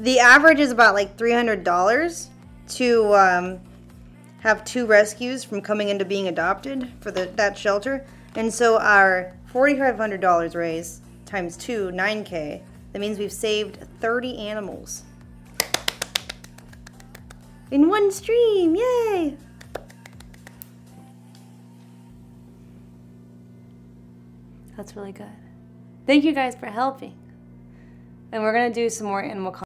the average is about like $300 to um, have two rescues from coming into being adopted for the that shelter. And so our $4,500 raise times two, 9K, that means we've saved 30 animals. In one stream, yay! That's really good. Thank you guys for helping. And we're gonna do some more animal